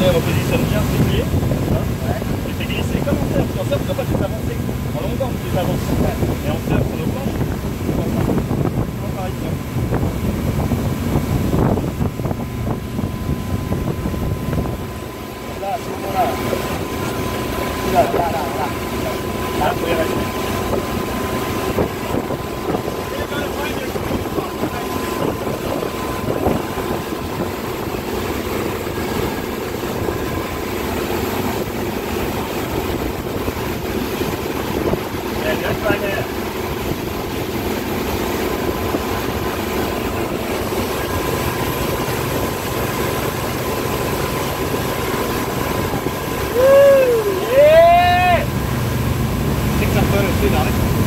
Hein on positionne bien ses pieds. Hein ouais. Glisser comme en surf. En surf, tu ne dois pas les avancer. En longueur, on les avance. Et en surf, sur nos planches, c'est comme ça. Comme par exemple. Là, à ce là. Là, là, là, là. Là, là Ik like that. Woo! Yeah! Six.